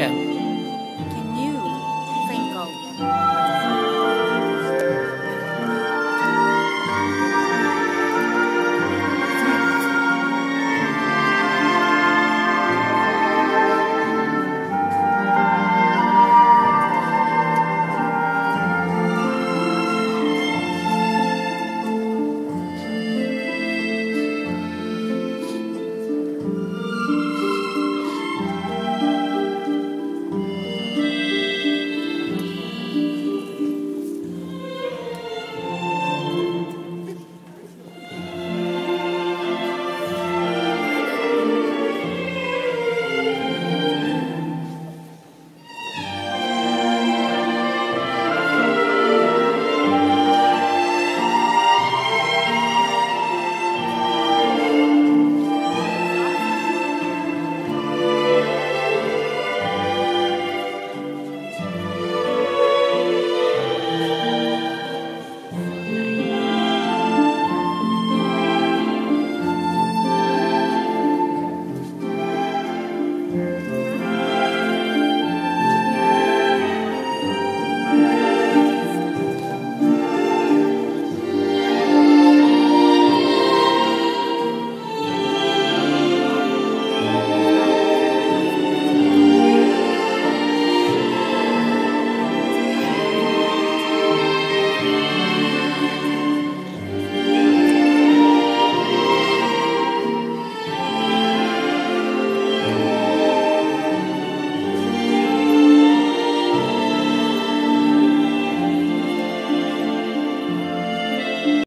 Yeah. Can you think